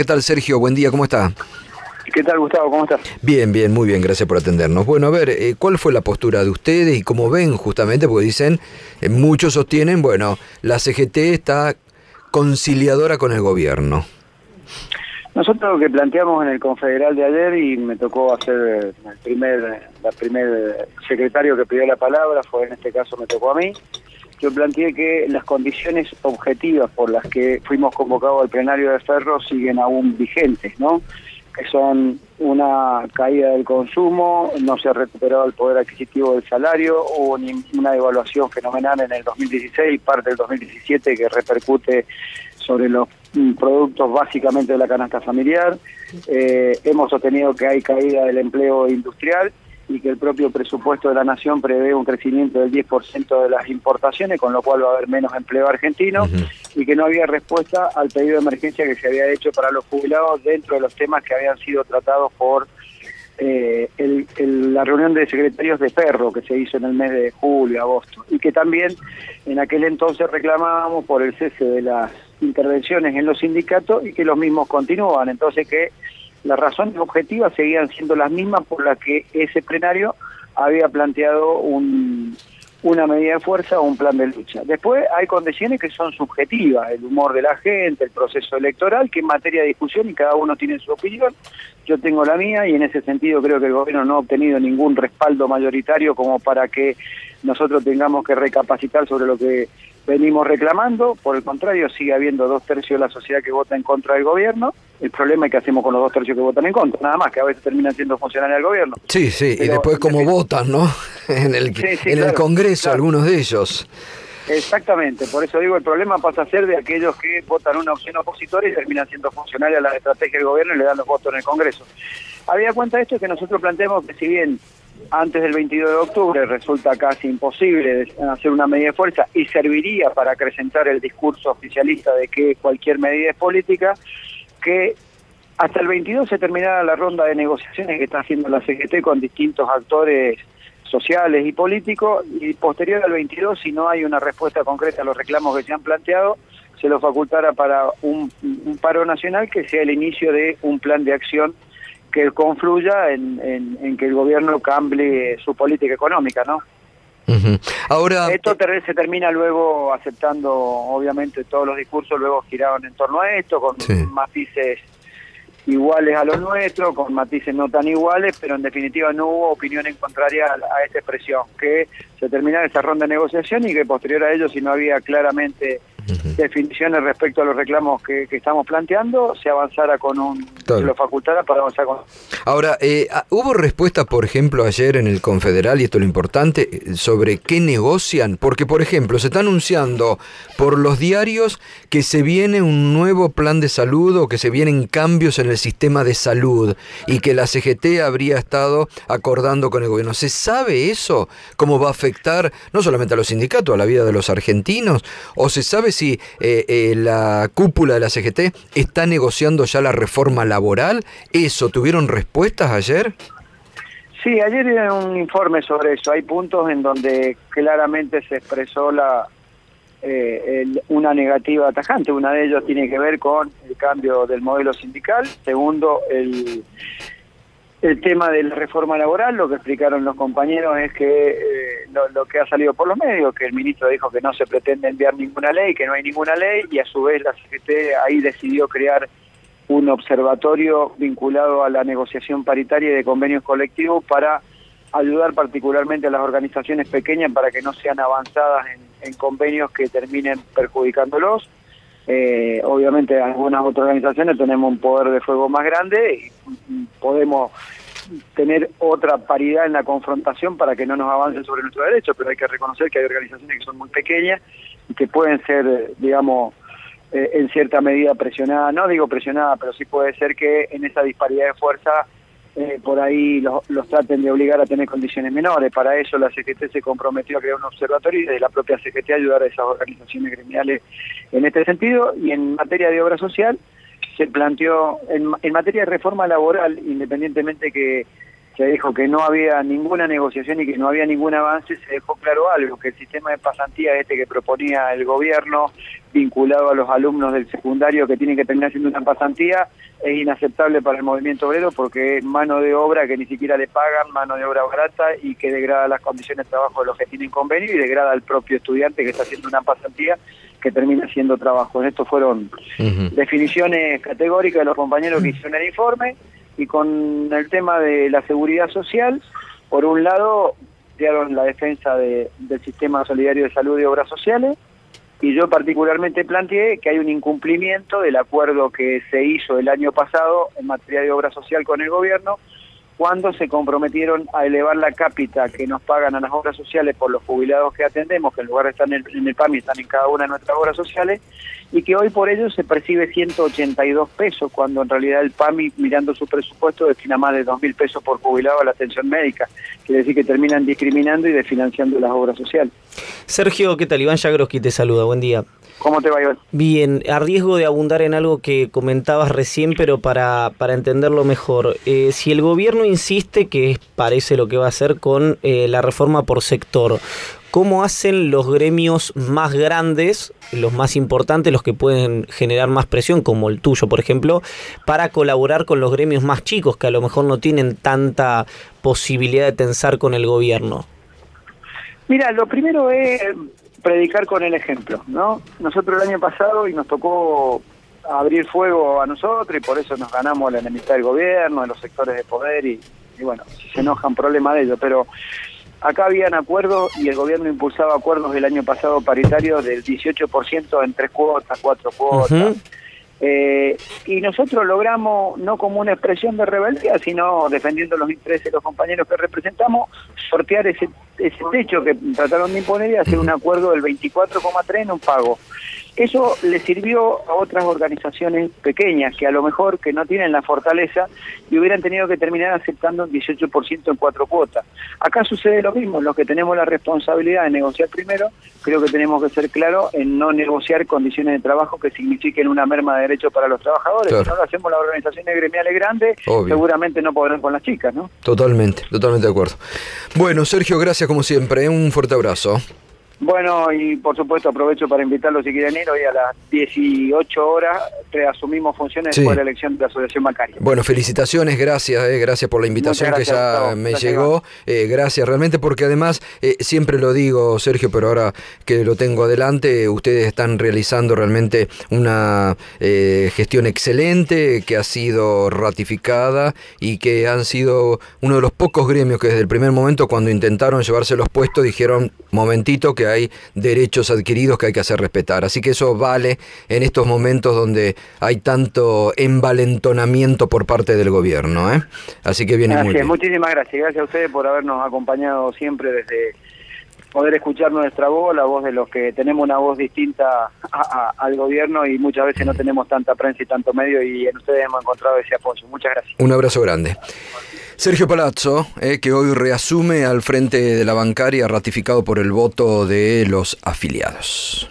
¿Qué tal, Sergio? Buen día, ¿cómo está? ¿Qué tal, Gustavo? ¿Cómo estás? Bien, bien, muy bien, gracias por atendernos. Bueno, a ver, eh, ¿cuál fue la postura de ustedes y cómo ven justamente? Porque dicen, eh, muchos sostienen, bueno, la CGT está conciliadora con el gobierno. Nosotros lo que planteamos en el Confederal de ayer y me tocó hacer el primer, la primer secretario que pidió la palabra, fue en este caso me tocó a mí, yo planteé que las condiciones objetivas por las que fuimos convocados al plenario de Ferro siguen aún vigentes, ¿no? Que son una caída del consumo, no se ha recuperado el poder adquisitivo del salario, hubo una devaluación fenomenal en el 2016 y parte del 2017 que repercute sobre los mm, productos básicamente de la canasta familiar. Eh, hemos sostenido que hay caída del empleo industrial y que el propio presupuesto de la Nación prevé un crecimiento del 10% de las importaciones, con lo cual va a haber menos empleo argentino, y que no había respuesta al pedido de emergencia que se había hecho para los jubilados dentro de los temas que habían sido tratados por eh, la reunión de secretarios de Perro que se hizo en el mes de julio, agosto, y que también en aquel entonces reclamábamos por el cese de las intervenciones en los sindicatos y que los mismos continúan. Entonces que las razones objetivas seguían siendo las mismas por las que ese plenario había planteado un, una medida de fuerza o un plan de lucha. Después hay condiciones que son subjetivas, el humor de la gente, el proceso electoral, que es materia de discusión y cada uno tiene su opinión. Yo tengo la mía y en ese sentido creo que el gobierno no ha obtenido ningún respaldo mayoritario como para que nosotros tengamos que recapacitar sobre lo que venimos reclamando, por el contrario, sigue habiendo dos tercios de la sociedad que vota en contra del gobierno. El problema es que hacemos con los dos tercios que votan en contra, nada más que a veces terminan siendo funcionarios del gobierno. Sí, sí, y después cómo votan, ¿no? en el, en el Congreso, algunos de ellos. Exactamente, por eso digo, el problema pasa a ser de aquellos que votan una opción opositora y terminan siendo funcionarios a la estrategia del gobierno y le dan los votos en el Congreso. Había cuenta de esto que nosotros planteamos que si bien antes del 22 de octubre resulta casi imposible hacer una medida de fuerza y serviría para acrecentar el discurso oficialista de que cualquier medida es política, que hasta el 22 se terminara la ronda de negociaciones que está haciendo la CGT con distintos actores sociales y políticos y posterior al 22, si no hay una respuesta concreta a los reclamos que se han planteado, se lo facultara para un paro nacional que sea el inicio de un plan de acción que confluya en, que el gobierno cambie su política económica, ¿no? Ahora esto se termina luego aceptando, obviamente todos los discursos luego giraron en torno a esto con matices iguales a los nuestros, con matices no tan iguales, pero en definitiva no hubo opinión en contraria a, esta expresión, que se terminara esa ronda de negociación y que posterior a ello, si no había claramente definiciones respecto a los reclamos que, estamos planteando, se avanzara con un... se lo facultara para avanzar con... Ahora, eh, ah, ¿hubo respuesta, por ejemplo, ayer en el Confederal, y esto es lo importante, sobre qué negocian? Porque, por ejemplo, se está anunciando por los diarios que se viene un nuevo plan de salud o que se vienen cambios en el sistema de salud y que la CGT habría estado acordando con el gobierno. ¿Se sabe eso? ¿Cómo va a afectar no solamente a los sindicatos, a la vida de los argentinos? ¿O se sabe si eh, eh, la cúpula de la CGT está negociando ya la reforma laboral. ¿Eso tuvieron respuestas ayer? Sí, ayer era un informe sobre eso. Hay puntos en donde claramente se expresó la, eh, una negativa atajante. Una de ellos tiene que ver con el cambio del modelo sindical. Segundo, el, el tema de la reforma laboral, lo que explicaron los compañeros es que eh, lo, que ha salido por los medios, que el ministro dijo que no se pretende enviar ninguna ley, que no hay ninguna ley, y a su vez la CGT ahí decidió crear un observatorio vinculado a la negociación paritaria y de convenios colectivos para ayudar particularmente a las organizaciones pequeñas para que no sean avanzadas en convenios que terminen perjudicándolos. Eh, obviamente algunas otras organizaciones tenemos un poder de fuego más grande y podemos tener otra paridad en la confrontación para que no nos avancen sobre nuestros derechos, pero hay que reconocer que hay organizaciones que son muy pequeñas y que pueden ser, digamos, eh, en cierta medida presionadas, no digo presionadas, pero sí puede ser que en esa disparidad de fuerza eh, por ahí los, traten de obligar a tener condiciones menores. Para eso la CGT se comprometió a crear un observatorio y de la propia CGT ayudar a esas organizaciones gremiales en este sentido. Y en materia de obra social se planteó, en, materia de reforma laboral, independientemente que se dijo que no había ninguna negociación y que no había ningún avance, se dejó claro algo, que el sistema de pasantía este que proponía el gobierno vinculado a los alumnos del secundario que tienen que terminar haciendo una pasantía es inaceptable para el movimiento obrero porque es mano de obra que ni siquiera le pagan, mano de obra barata y que degrada las condiciones de trabajo de los que tienen convenio y degrada al propio estudiante que está haciendo una pasantía que termina haciendo trabajo. En esto fueron definiciones categóricas de los compañeros que hicieron el informe y con el tema de la seguridad social, por un lado, dieron la defensa del sistema solidario de salud y obras sociales, y yo particularmente planteé que hay un incumplimiento del acuerdo que se hizo el año pasado en materia de obra social con el gobierno, cuando se comprometieron a elevar la cápita que nos pagan a las obras sociales por los jubilados que atendemos, que en lugar de estar en el, en el PAMI están en cada una de nuestras obras sociales, y que hoy por ello se percibe 182 pesos, cuando en realidad el PAMI, mirando su presupuesto, destina más de 2.000 pesos por jubilado a la atención médica. Quiere decir que terminan discriminando y desfinanciando las obras sociales. Sergio, ¿qué tal? Iván Yagroski te saluda, buen día. ¿Cómo te va, Iván? Bien, a riesgo de abundar en algo que comentabas recién, pero para, para entenderlo mejor, eh, si el gobierno insiste, que parece lo que va a hacer con eh, la reforma por sector, ¿cómo hacen los gremios más grandes, los más importantes, los que pueden generar más presión, como el tuyo, por ejemplo, para colaborar con los gremios más chicos, que a lo mejor no tienen tanta posibilidad de tensar con el gobierno? Mira, lo primero es predicar con el ejemplo, ¿no? Nosotros el año pasado y nos tocó abrir fuego a nosotros y por eso nos ganamos la enemistad del gobierno, de los sectores de poder y, y bueno, si se enojan, problema de ellos, pero acá habían acuerdos y el gobierno impulsaba acuerdos del año pasado paritarios del 18% en tres cuotas, cuatro cuotas. Uh -huh. Eh, y nosotros logramos, no como una expresión de rebeldía, sino defendiendo los intereses de los compañeros que representamos, sortear ese, ese techo que trataron de imponer y hacer un acuerdo del 24,3 en un pago. Eso le sirvió a otras organizaciones pequeñas que a lo mejor que no tienen la fortaleza y hubieran tenido que terminar aceptando un 18% en cuatro cuotas. Acá sucede lo mismo, los que tenemos la responsabilidad de negociar primero, creo que tenemos que ser claros en no negociar condiciones de trabajo que signifiquen una merma de derechos para los trabajadores. Claro. Si no lo hacemos las organizaciones gremiales grandes, Obvio. seguramente no podrán con las chicas, ¿no? Totalmente, totalmente de acuerdo. Bueno, Sergio, gracias como siempre, un fuerte abrazo. Bueno, y por supuesto aprovecho para invitarlos si quieren ir hoy a las 18 horas, reasumimos funciones sí. después de la elección de la Asociación Macaria. Bueno, felicitaciones, gracias, eh, gracias por la invitación gracias, que ya Gustavo, me gracias, llegó, eh, gracias realmente porque además, eh, siempre lo digo Sergio, pero ahora que lo tengo adelante, ustedes están realizando realmente una eh, gestión excelente que ha sido ratificada y que han sido uno de los pocos gremios que desde el primer momento cuando intentaron llevarse los puestos dijeron, momentito que hay derechos adquiridos que hay que hacer respetar. Así que eso vale en estos momentos donde hay tanto envalentonamiento por parte del gobierno. ¿eh? Así que viene gracias, muy bien. Muchísimas gracias. Gracias a ustedes por habernos acompañado siempre desde poder escuchar nuestra voz, la voz de los que tenemos una voz distinta a, al gobierno y muchas veces no tenemos tanta prensa y tanto medio y en ustedes hemos encontrado ese apoyo. Muchas gracias. Un abrazo grande. Sergio Palazzo, eh, que hoy reasume al frente de la bancaria ratificado por el voto de los afiliados.